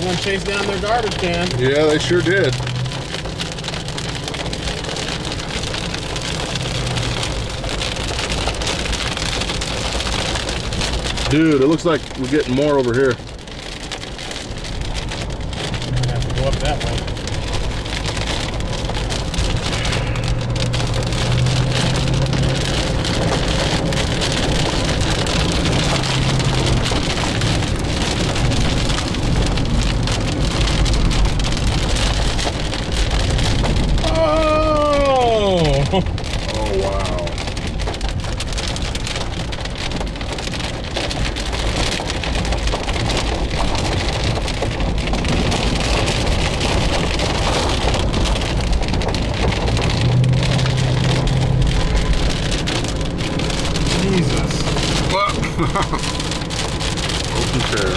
Someone chased down their garbage can. Yeah, they sure did. Dude, it looks like we're getting more over here. I have to go up that way. Oh! Oh, wow. Jesus. Open chair.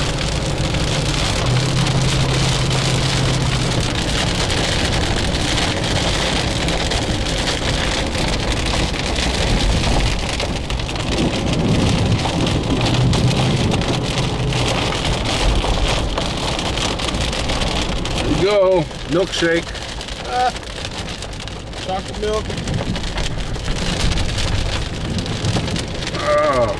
There you Milkshake. Ah, chocolate milk. Oh.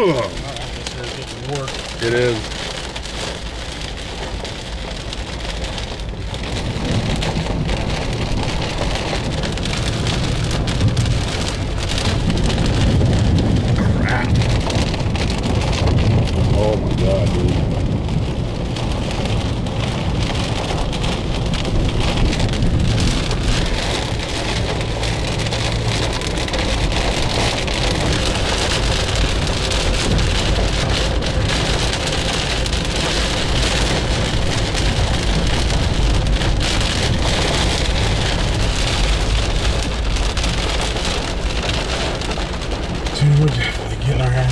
Oh, this is work. It is.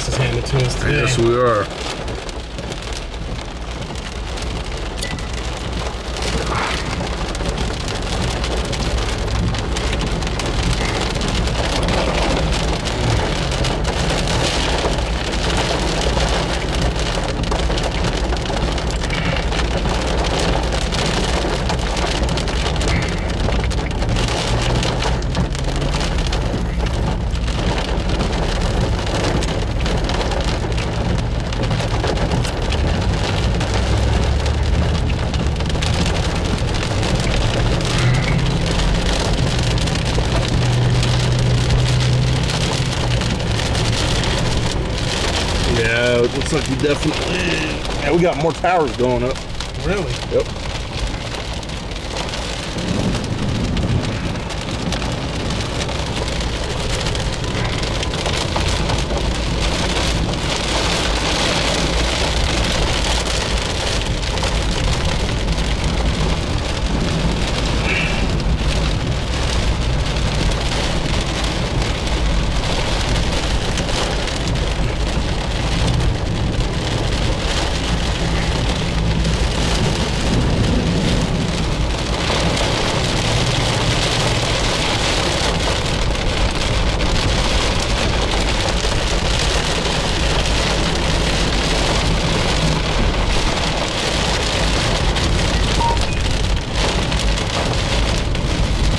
Asses handed to us today. Yes, we are. Yeah, it looks like definitely. Yeah, we got more towers going up. Really? Yep.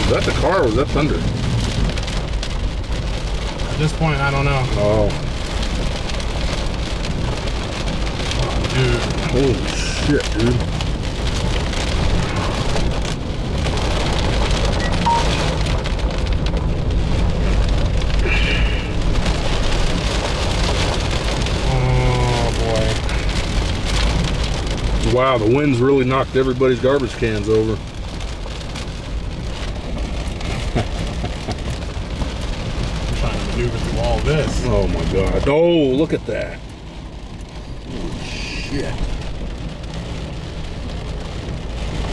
Is that the car or was that thunder? At this point, I don't know. Oh. oh, Dude, holy shit, dude. oh boy. Wow, the winds really knocked everybody's garbage cans over. boy. I'm trying to maneuver through all this. Oh my god. Oh, look at that. Holy shit.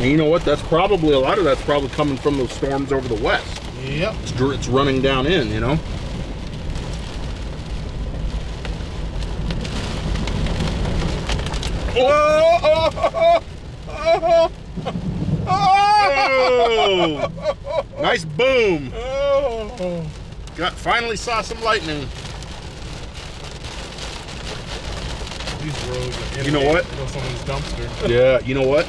And you know what? That's probably a lot of that's probably coming from those storms over the west. Yep. It's, it's running down in, you know? Oh! Oh! Oh! nice boom. Oh! Got finally saw some lightning. These roads You know what? Someone's dumpster. Yeah, you know what?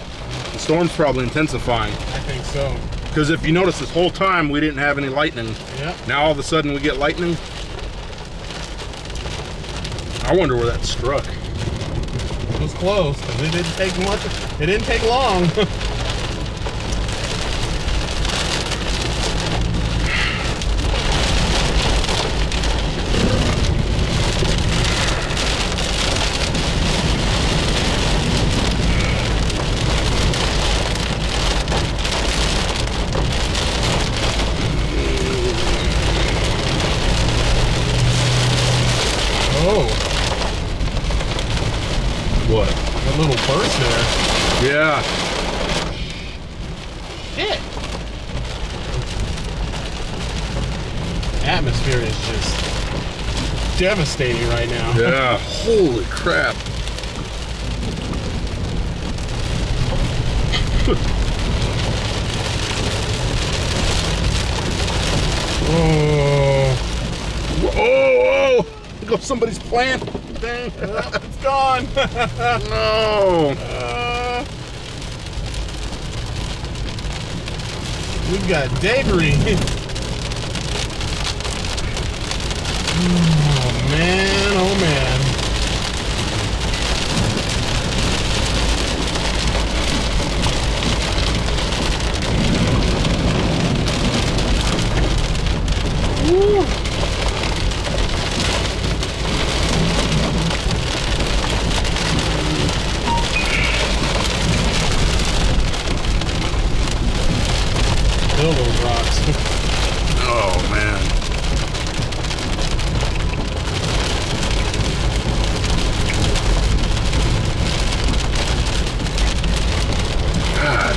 The storm's probably intensifying. I think so. Because if you notice, this whole time we didn't have any lightning. Yep. Now all of a sudden we get lightning. I wonder where that struck. It was close. It didn't take much. It didn't take long. oh, What? a little burst there. Yeah. Shit. Atmosphere is just devastating right now. Yeah. Holy crap. Oh, Oh, oh! Look up somebody's plant. Dang. it's gone. no. Uh, we've got debris. Oh man, oh man. Woo. Kill those rocks. Oh, man. God.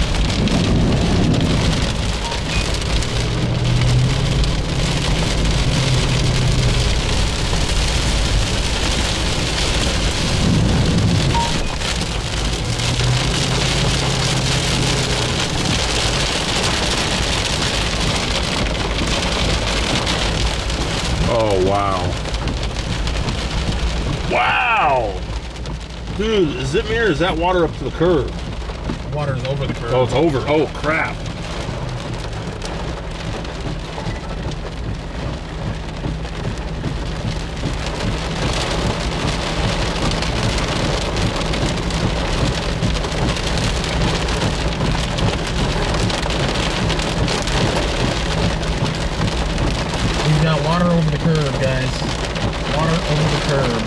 Oh, wow. Wow! Dude, is it me or is that water up to the curb? Water's over the curb. Oh, it's over. Oh, crap. We've got water over the curb, guys. Water over the curb.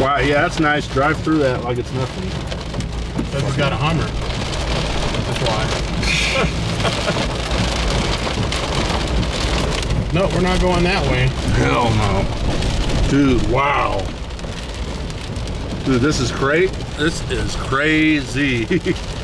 Wow, yeah, that's nice. Drive through that like it's nothing. Because it's got a Hummer. That's why. no, we're not going that way. Hell no. Dude, wow. Dude, this is great. This is crazy.